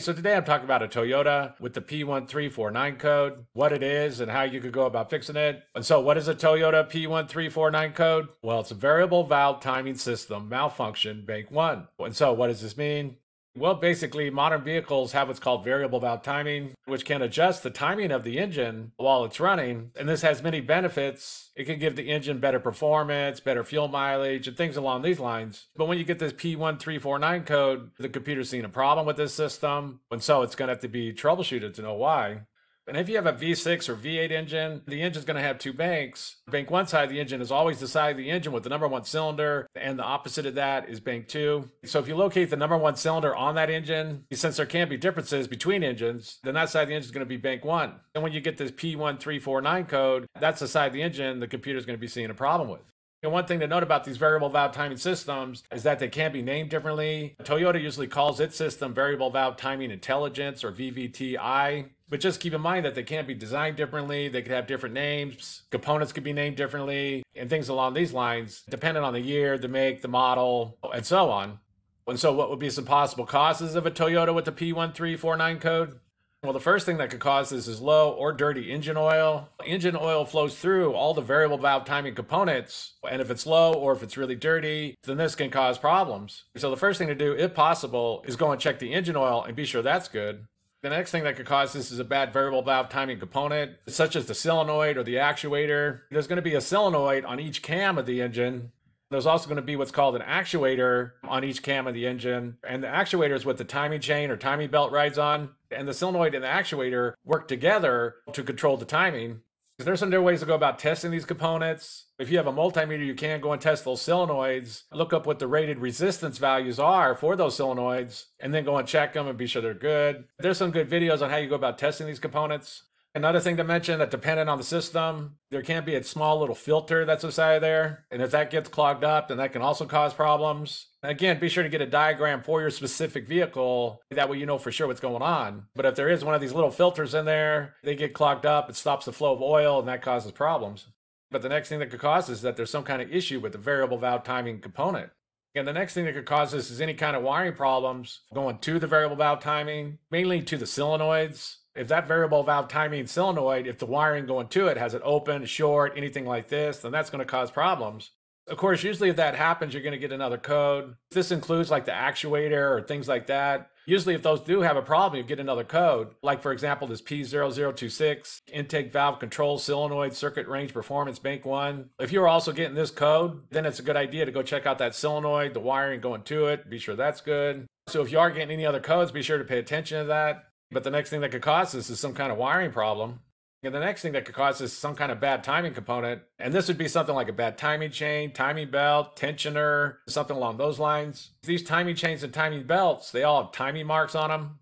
So today I'm talking about a Toyota with the P1349 code, what it is and how you could go about fixing it. And so what is a Toyota P1349 code? Well, it's a variable valve timing system malfunction bank 1. And so what does this mean? Well, basically, modern vehicles have what's called variable valve timing, which can adjust the timing of the engine while it's running. And this has many benefits. It can give the engine better performance, better fuel mileage, and things along these lines. But when you get this P1349 code, the computer's seeing a problem with this system. And so it's going to have to be troubleshooted to know why. And if you have a V6 or V8 engine, the engine's going to have two banks. Bank one side of the engine is always the side of the engine with the number one cylinder, and the opposite of that is bank two. So if you locate the number one cylinder on that engine, since there can be differences between engines, then that side of the engine is going to be bank one. And when you get this P1349 code, that's the side of the engine the computer is going to be seeing a problem with. And one thing to note about these variable valve timing systems is that they can be named differently. Toyota usually calls its system variable valve timing intelligence or VVTI. But just keep in mind that they can't be designed differently. They could have different names. Components could be named differently and things along these lines, depending on the year, the make, the model, and so on. And so, what would be some possible causes of a Toyota with the P1349 code? Well, the first thing that could cause this is low or dirty engine oil. Engine oil flows through all the variable valve timing components, and if it's low or if it's really dirty, then this can cause problems. So, the first thing to do, if possible, is go and check the engine oil and be sure that's good. The next thing that could cause this is a bad variable valve timing component, such as the solenoid or the actuator. There's going to be a solenoid on each cam of the engine. There's also going to be what's called an actuator on each cam of the engine. And the actuator is what the timing chain or timing belt rides on. And the solenoid and the actuator work together to control the timing. There's some different ways to go about testing these components. If you have a multimeter, you can go and test those solenoids, look up what the rated resistance values are for those solenoids, and then go and check them and be sure they're good. There's some good videos on how you go about testing these components. Another thing to mention that depending on the system, there can't be a small little filter that's inside there. And if that gets clogged up, then that can also cause problems. Again, be sure to get a diagram for your specific vehicle. That way you know for sure what's going on. But if there is one of these little filters in there, they get clogged up, it stops the flow of oil, and that causes problems. But the next thing that could cause is that there's some kind of issue with the variable valve timing component. And the next thing that could cause this is any kind of wiring problems going to the variable valve timing, mainly to the solenoids. If that variable valve timing solenoid, if the wiring going to it has it open, short, anything like this, then that's going to cause problems. Of course, usually if that happens, you're going to get another code. This includes like the actuator or things like that. Usually, if those do have a problem, you get another code. Like, for example, this P0026 intake valve control solenoid circuit range performance bank one. If you're also getting this code, then it's a good idea to go check out that solenoid, the wiring going to it, be sure that's good. So, if you are getting any other codes, be sure to pay attention to that. But the next thing that could cause this is some kind of wiring problem. And the next thing that could cause this is some kind of bad timing component. And this would be something like a bad timing chain, timing belt, tensioner, something along those lines. These timing chains and timing belts, they all have timing marks on them.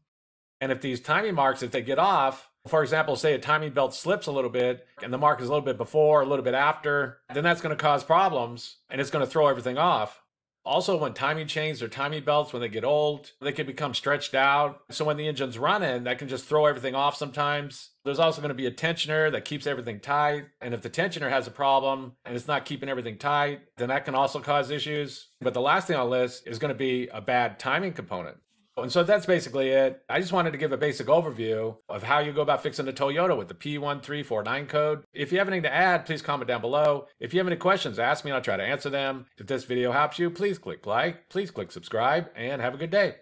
And if these timing marks, if they get off, for example, say a timing belt slips a little bit and the mark is a little bit before, a little bit after, then that's going to cause problems and it's going to throw everything off. Also, when timing chains or timing belts, when they get old, they can become stretched out. So when the engine's running, that can just throw everything off sometimes. There's also going to be a tensioner that keeps everything tight. And if the tensioner has a problem and it's not keeping everything tight, then that can also cause issues. But the last thing on the list is going to be a bad timing component. And so that's basically it. I just wanted to give a basic overview of how you go about fixing a Toyota with the P1349 code. If you have anything to add, please comment down below. If you have any questions, ask me and I'll try to answer them. If this video helps you, please click like, please click subscribe, and have a good day.